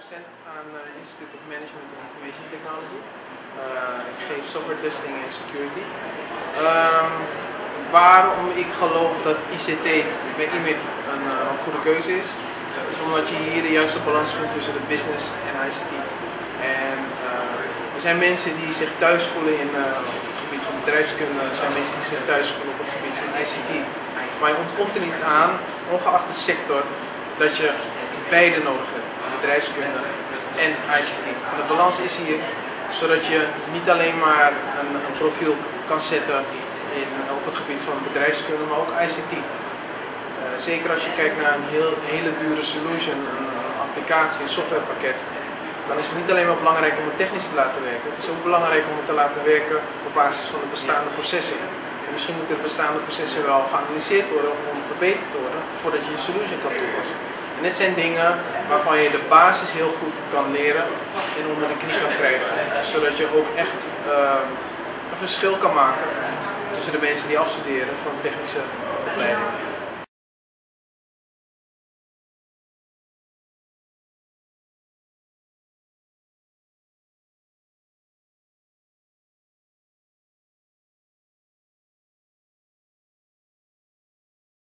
docent aan het Institute of Management and Information Technology. ik geef software testing en security. Um, waarom ik geloof dat ICT bij IMIT een, een goede keuze is, is omdat je hier de juiste balans vindt tussen de business en ICT. En er zijn mensen die zich thuis voelen in, op het gebied van bedrijfskunde, er zijn mensen die zich thuis voelen op het gebied van ICT. Maar je ontkomt er niet aan, ongeacht de sector, dat je beide nodig hebt. Bedrijfskunde en ICT. De balans is hier zodat je niet alleen maar een, een profiel kan zetten in, op het gebied van bedrijfskunde, maar ook ICT. Uh, zeker als je kijkt naar een heel, hele dure solution, een, een applicatie, een softwarepakket, dan is het niet alleen maar belangrijk om het technisch te laten werken, het is ook belangrijk om het te laten werken op basis van de bestaande processen. En misschien moeten de bestaande processen wel geanalyseerd worden om verbeterd te worden voordat je je solution kan toepassen. En dit zijn dingen waarvan je de basis heel goed kan leren en onder de knie kan krijgen, zodat je ook echt uh, een verschil kan maken tussen de mensen die afstuderen van technische opleidingen.